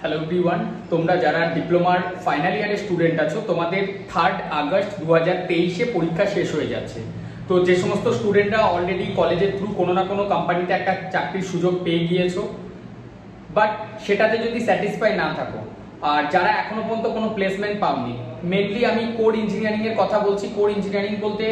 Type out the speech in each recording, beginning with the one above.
Hello everyone তোমরা যারা ডিপ্লোমার final ইয়ারের স্টুডেন্ট আছো, তোমাদের থার্ড আগস্ট দু হাজার তেইশে পরীক্ষা শেষ হয়ে যাচ্ছে। তো যে সমস্ত স্টুডেন্টরা অলরেডি কলেজের থ্রু কোনো না কোনো কোম্পানিতে একটা চাকরির সুযোগ পেয়ে গিয়েছো বাট সেটাতে যদি স্যাটিসফাই না থাকো, আর যারা এখনও পর্যন্ত কোনো প্লেসমেন্ট পাওনি মেনলি আমি কোর ইঞ্জিনিয়ারিংয়ের কথা বলছি। কোর ইঞ্জিনিয়ারিং বলতে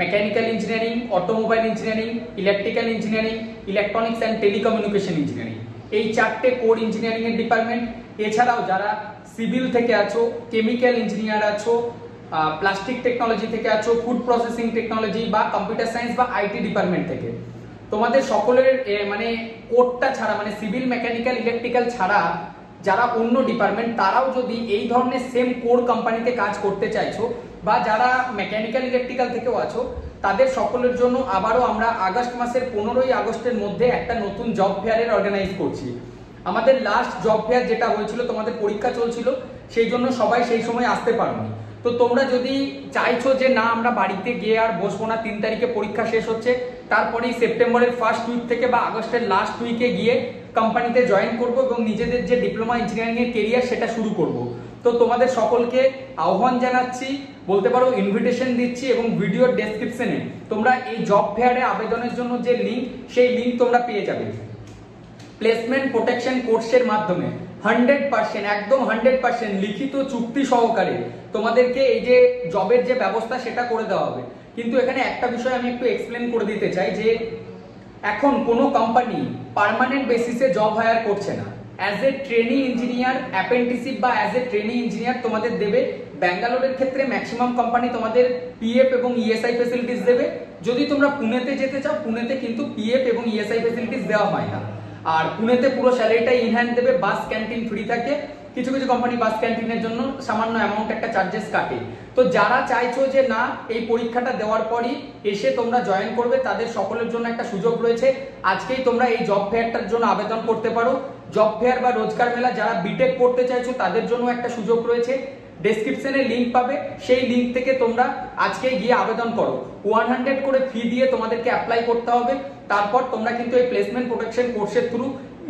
mechanical engineering automobile engineering electrical engineering electronics and telecommunication engineering এই চারটে কোর ইঞ্জিনিয়ারিং এর ডিপার্টমেন্ট এছাড়াও যারা সিভিল থেকে আছো কেমিক্যাল ইঞ্জিনিয়ার আছো প্লাস্টিক টেকনোলজি থেকে আছো ফুড প্রসেসিং টেকনোলজি বা কম্পিউটার সায়েন্স বা আইটি ডিপার্টমেন্ট থেকে। তোমাদের সকলের মানে কোডটা ছাড়া মানে সিভিল মেকানিক্যাল ইলেকট্রিক্যাল ছাড়া যারা অন্য ডিপার্টমেন্ট তারাও যদি এই ধরনের সেম কোর কোম্পানিতে কাজ করতে চাইছো বা যারা মেকানিক্যাল ইলেকট্রিক্যাল থেকেও আছো তাদের সকলের জন্য আবারও আমরা আগস্ট মাসের পনেরোই আগস্টের মধ্যে একটা নতুন জব ফেয়ারের অর্গানাইজ করছি। আমাদের লাস্ট জব ফেয়ার যেটা হয়েছিল, তোমাদের পরীক্ষা চলছিল, সেই জন্য সবাই সেই সময় আসতে পারোনি। তো তোমরা যদি চাইছো যে না, আমরা বাড়িতে গিয়ে আর বসবো না, তিন তারিখে পরীক্ষা শেষ হচ্ছে, তারপরেই সেপ্টেম্বরের ফার্স্ট উইক থেকে বা আগস্টের লাস্ট উইকে গিয়ে কোম্পানিতে জয়েন করব এবং নিজেদের যে ডিপ্লোমা ইঞ্জিনিয়ারিং এর কেরিয়ার সেটা শুরু করব। তো তোমাদের সকলকে আহ্বান জানাচ্ছি, বলতে পারো ইনভিটেশন দিচ্ছি এবং ভিডিওর ডেসক্রিপশনে তোমরা এই জব ফেয়ারে আবেদনের জন্য যে লিঙ্ক সেই লিঙ্ক তোমরা পেয়ে যাবে। প্লেসমেন্ট প্রোটেকশন কোর্সের মাধ্যমে হান্ড্রেড পার্সেন্ট একদম হান্ড্রেড পার্সেন্ট লিখিত চুক্তি সহকারে তোমাদেরকে এই যে জবের যে ব্যবস্থা সেটা করে দেওয়া হবে। কিন্তু এখানে একটা বিষয় আমি একটু এক্সপ্লেন করে দিতে চাই যে এখন কোনো কোম্পানি পার্মানেন্ট বেসিসে জব হায়ার করছে না। As a trainee engineer apprenticeship বা অ্যাজ এ ট্রেনি ইঞ্জিনিয়ার তোমাদের দেবে, ব্যাঙ্গালোরের ক্ষেত্রে ম্যাক্সিমাম কোম্পানি তোমাদের পিএফ এবং ইএসআই ফেসিলিটিস দেবে। যদি তোমরা পুনেতে যেতে চাও, পুনেতে কিন্তু পিএফ এবং ইএসআই ফেসিলিটিস দেওয়া হয় না। আর পুনেতে পুরো স্যালারিটা ইনহ্যান্ড দেবে বাস ক্যান্টিন ফ্রি থাকে। কিছু কিছু কোম্পানি বাস ক্যান্টিনের জন্য সামান্য অ্যামাউন্ট একটা চার্জেস কাটে। তো যারা চাইছো যে না, এই পরীক্ষাটা দেওয়ার পরই এসে তোমরা জয়েন করবে, তাদের সকলের জন্য একটা সুযোগ রয়েছে। আজকেই তোমরা এই জব ফেয়ারটার জন্য আবেদন করতে পারো। জব ফেয়ার বা রোজগার মেলা, যারা বিটেক করতে চাইছো, তাদের জন্য একটা সুযোগ রয়েছে। ডেসক্রিপশনে লিঙ্ক পাবে। সেই লিঙ্ক থেকে তোমরা আজকে গিয়ে আবেদন করো। ওয়ান হান্ড্রেড করে ফি দিয়ে তোমাদেরকে অ্যাপ্লাই করতে হবে। তারপর তোমরা কিন্তু এই প্লেসমেন্ট প্রোটেকশন কোর্সের থ্রু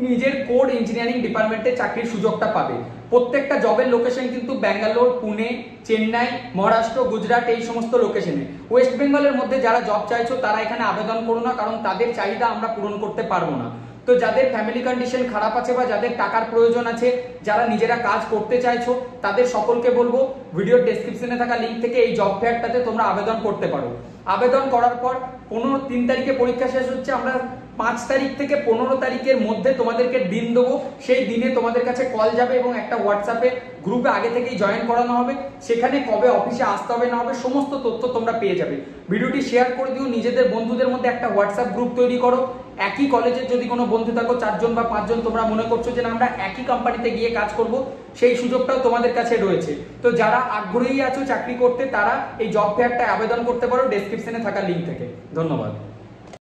নিজের কোড ইঞ্জিনিয়ারিং ডিপার্টমেন্টে চাকরির সুযোগটা পাবে। প্রত্যেকটা জবের লোকেশন কিন্তু ব্যাঙ্গালোর, পুনে, চেন্নাই, মহারাষ্ট্র, গুজরাট এই সমস্ত লোকেশনে ওয়েস্ট বেঙ্গলের মধ্যে যারা জব চাইছো, তারা এখানে আবেদন করো না, কারণ তাদের চাহিদা আমরা পূরণ করতে পারব না। তো যাদের ফ্যামিলি কন্ডিশন খারাপ আছে বা যাদের টাকার প্রয়োজন আছে, যারা নিজেরা কাজ করতে চাইছো, তাদের সকলকে বলব ভিডিওর ডেসক্রিপশনে থাকা লিঙ্ক থেকে এই জব ফেয়ারটাতে তোমরা আবেদন করতে পারো। আবেদন করার পর পনেরো, তিন তারিখে পরীক্ষা শেষ হচ্ছে, আমরা পাঁচ তারিখ থেকে পনেরো তারিখের মধ্যে তোমাদেরকে দিন দেবো। সেই দিনে তোমাদের কাছে কল যাবে এবং একটা হোয়াটসঅ্যাপে গ্রুপে আগে থেকেই জয়েন করানো হবে। সেখানে কবে অফিসে আসতে হবে না হবে সমস্ত তথ্য তোমরা পেয়ে যাবে। ভিডিওটি শেয়ার করে দিও, নিজেদের বন্ধুদের মধ্যে একটা হোয়াটসঅ্যাপ গ্রুপ তৈরি করো। একই কলেজের যদি কোনো বন্ধু থাকো, চারজন বা পাঁচজন, তোমরা মনে করছ যে আমরা একই কোম্পানিতে গিয়ে কাজ করব, সেই সুযোগটাও তোমাদের কাছে রয়েছে। তো যারা আগ্রহী আছো চাকরি করতে, তারা এই জব ফেয়ারটায় আবেদন করতে পারো ডেসক্রিপশনে থাকা লিঙ্ক থেকে। ধন্যবাদ।